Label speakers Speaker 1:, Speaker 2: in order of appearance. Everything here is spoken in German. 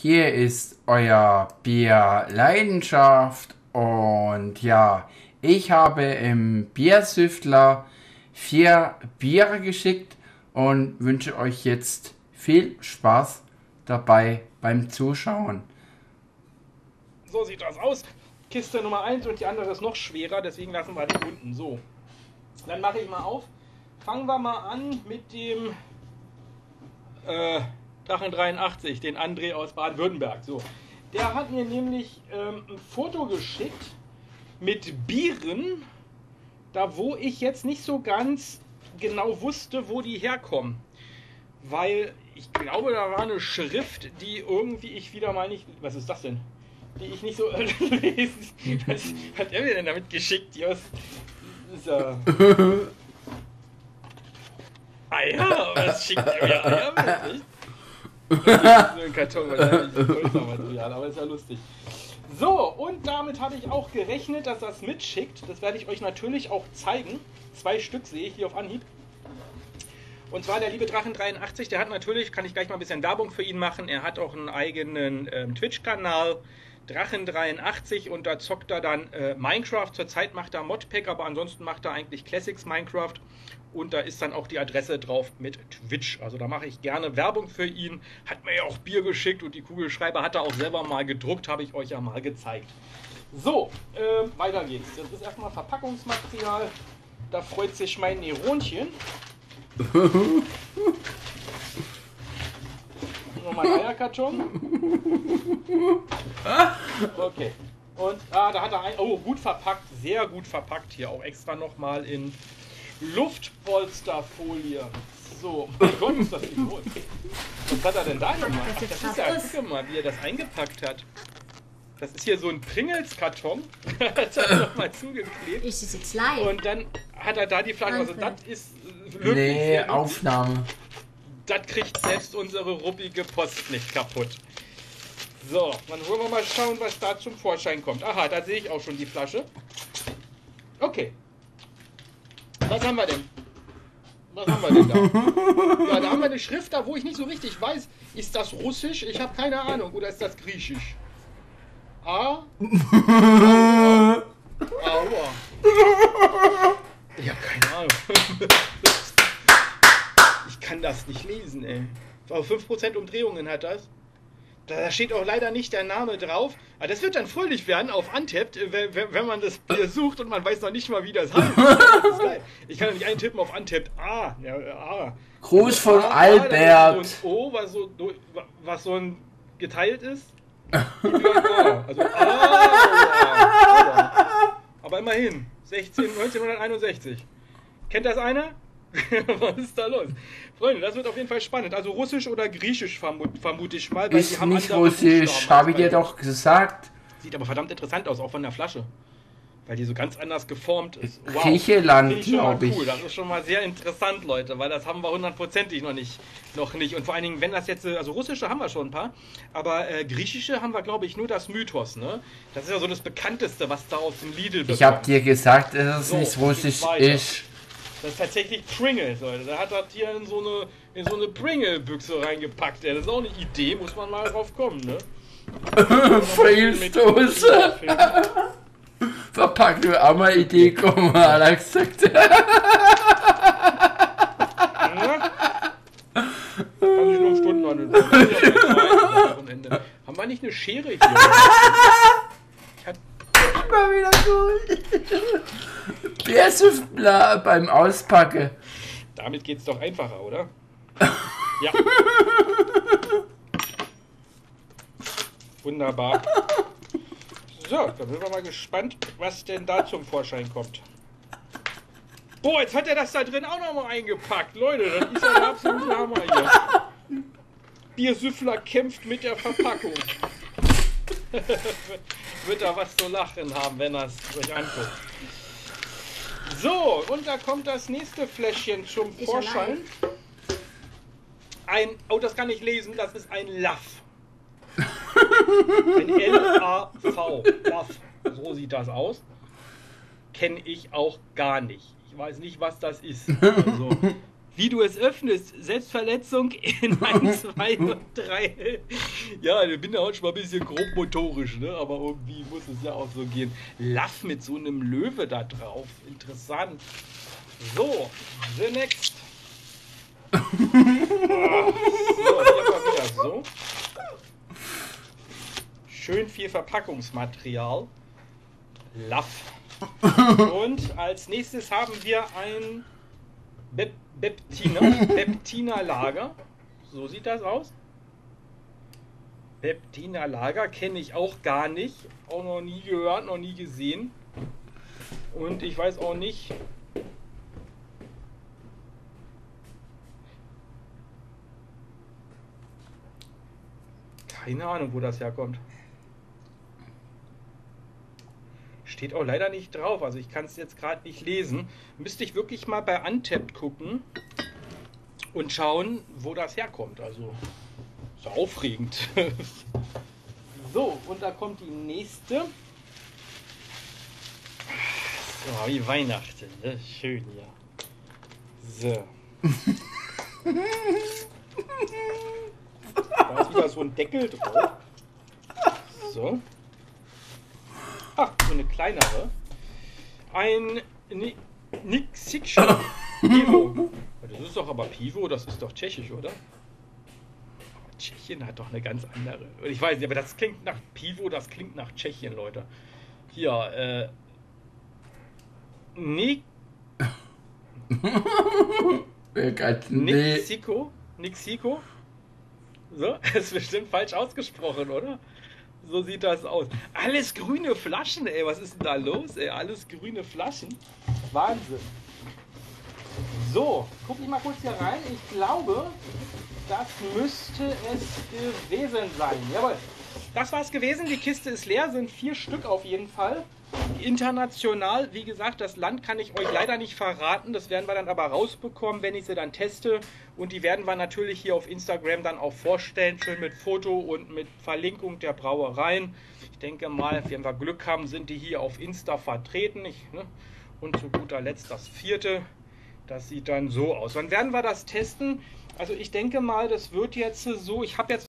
Speaker 1: Hier ist euer Bier Leidenschaft und ja, ich habe im Biersüftler vier Biere geschickt und wünsche euch jetzt viel Spaß dabei beim Zuschauen.
Speaker 2: So sieht das aus. Kiste Nummer 1 und die andere ist noch schwerer, deswegen lassen wir die unten. So. Dann mache ich mal auf. Fangen wir mal an mit dem äh, Drachen 83, den André aus Baden-Württemberg. So. Der hat mir nämlich ähm, ein Foto geschickt mit Bieren, da wo ich jetzt nicht so ganz genau wusste, wo die herkommen. Weil ich glaube, da war eine Schrift, die irgendwie ich wieder mal nicht. Was ist das denn? Die ich nicht so lesen. Was hat er mir denn damit geschickt, Jos? So. Eier? Was schickt er mir Eier mit? Nicht? So ein Karton wahrscheinlich Material, aber ist ja lustig. So, und damit habe ich auch gerechnet, dass das mitschickt. Das werde ich euch natürlich auch zeigen. Zwei Stück sehe ich hier auf Anhieb. Und zwar der liebe Drachen83, der hat natürlich, kann ich gleich mal ein bisschen Werbung für ihn machen, er hat auch einen eigenen ähm, Twitch-Kanal, Drachen83 und da zockt er dann äh, Minecraft. Zurzeit macht er Modpack, aber ansonsten macht er eigentlich Classics Minecraft und da ist dann auch die Adresse drauf mit Twitch. Also da mache ich gerne Werbung für ihn. Hat mir ja auch Bier geschickt und die Kugelschreiber hat er auch selber mal gedruckt, habe ich euch ja mal gezeigt. So, äh, weiter geht's. Das ist erstmal Verpackungsmaterial. Da freut sich mein Neuronchen. Nochmal Eierkarton. Okay. Und ah, da hat er ein. Oh, gut verpackt, sehr gut verpackt hier. Auch extra nochmal in Luftpolsterfolie. So, mein Gott, ist das nicht groß. Was hat er denn da gemacht? Das ist ja, guck mal, wie er das eingepackt hat. Das ist hier so ein Pringles-Karton. hat er nochmal zugeklebt.
Speaker 3: Ist das jetzt live?
Speaker 2: Und dann hat er da die Flasche. Also, das ist.
Speaker 1: Nee, Aufnahme.
Speaker 2: Das kriegt selbst unsere ruppige Post nicht kaputt. So, dann wollen wir mal schauen, was da zum Vorschein kommt. Aha, da sehe ich auch schon die Flasche. Okay, was haben wir denn? Was haben wir denn da? Ja, da haben wir eine Schrift da, wo ich nicht so richtig weiß, ist das Russisch? Ich habe keine Ahnung. Oder ist das Griechisch? A? Aua. Aua. Ich habe keine Ahnung. Ich kann das nicht lesen, ey. 5% Umdrehungen hat das. Da steht auch leider nicht der Name drauf. Aber das wird dann fröhlich werden auf Untapped, äh, wenn man das Bier sucht und man weiß noch nicht mal, wie das heißt. Das. Ich kann nämlich eintippen auf Untapped. Ah, ja, A.
Speaker 1: Gruß also von A, Albert.
Speaker 2: Und O, was so, was so ein geteilt ist. Also A. A. Aber immerhin. 16, 1961. Kennt das einer? Was ist da los? Freunde, das wird auf jeden Fall spannend. Also Russisch oder Griechisch vermut, vermute ich mal.
Speaker 1: Weil ist nicht Russisch, habe ich dir doch gesagt.
Speaker 2: Sieht aber verdammt interessant aus, auch von der Flasche. Weil die so ganz anders geformt ist.
Speaker 1: Wow. Griechenland, glaube ich.
Speaker 2: Cool. Das ist schon mal sehr interessant, Leute, weil das haben wir hundertprozentig noch nicht, noch nicht. Und vor allen Dingen, wenn das jetzt, also russische haben wir schon ein paar, aber äh, griechische haben wir, glaube ich, nur das Mythos, ne? Das ist ja so das bekannteste, was da aus dem Lidl
Speaker 1: bekommt. Ich habe dir gesagt, dass es so, nicht russisch ist.
Speaker 2: Das ist tatsächlich Pringles, Leute. Da hat das hier in so eine, in so eine Pringle-Büchse reingepackt. Ja, das ist auch eine Idee, muss man mal drauf kommen, ne?
Speaker 1: Failstoße! Verpackte auch mal Idee, komm mal, Alex sagt. Kann
Speaker 2: ich nur Stunden an Haben wir nicht eine Schere hier?
Speaker 1: Mal wieder gut. Bärsüffler beim Auspacken.
Speaker 2: Damit geht's doch einfacher, oder? ja. Wunderbar. So, dann sind wir mal gespannt, was denn da zum Vorschein kommt. Boah, jetzt hat er das da drin auch noch mal eingepackt. Leute, das ist ja der absolute Hammer hier. Biersüffler kämpft mit der Verpackung. wird er was zu lachen haben, wenn er es sich anguckt. So, und da kommt das nächste Fläschchen zum ich Vorschein. Ein, oh, das kann ich lesen, das ist ein Laff. Ein L-A-V. Laff. So sieht das aus. Kenne ich auch gar nicht. Ich weiß nicht, was das ist. Also, wie du es öffnest. Selbstverletzung in 1, 2 und 3. Ja, ich bin ja auch schon mal ein bisschen grob motorisch, ne? aber irgendwie muss es ja auch so gehen. Laff mit so einem Löwe da drauf. Interessant. So, the next. Ah, so, hier mal wieder so. Schön viel Verpackungsmaterial. Laff. Und als nächstes haben wir ein Be Beptina, Beptina Lager. So sieht das aus. Beptina Lager kenne ich auch gar nicht. Auch noch nie gehört, noch nie gesehen. Und ich weiß auch nicht. Keine Ahnung, wo das herkommt. Steht auch leider nicht drauf, also ich kann es jetzt gerade nicht lesen. Müsste ich wirklich mal bei Untapped gucken und schauen, wo das herkommt. Also, so aufregend. so, und da kommt die nächste. So, wie Weihnachten, ne? Schön, ja. So. da ist wieder so ein Deckel drauf. So. Ach, so eine kleinere. Ein Ni Pivo. Das ist doch aber Pivo, das ist doch tschechisch, oder? Aber Tschechien hat doch eine ganz andere. Ich weiß nicht, aber das klingt nach Pivo, das klingt nach Tschechien, Leute. Hier, äh. Nik Nixiko? Nixiko? So, ist bestimmt falsch ausgesprochen, oder? So sieht das aus. Alles grüne Flaschen, ey. Was ist denn da los, ey? Alles grüne Flaschen. Wahnsinn. So, guck ich mal kurz hier rein. Ich glaube, das müsste es gewesen sein. Jawohl. Das war es gewesen. Die Kiste ist leer. Sind vier Stück auf jeden Fall. International, wie gesagt, das Land kann ich euch leider nicht verraten. Das werden wir dann aber rausbekommen, wenn ich sie dann teste. Und die werden wir natürlich hier auf Instagram dann auch vorstellen, schön mit Foto und mit Verlinkung der Brauereien. Ich denke mal, wenn wir Glück haben, sind die hier auf Insta vertreten. Ich, ne? Und zu guter Letzt das vierte. Das sieht dann so aus. Wann werden wir das testen? Also ich denke mal, das wird jetzt so, ich habe jetzt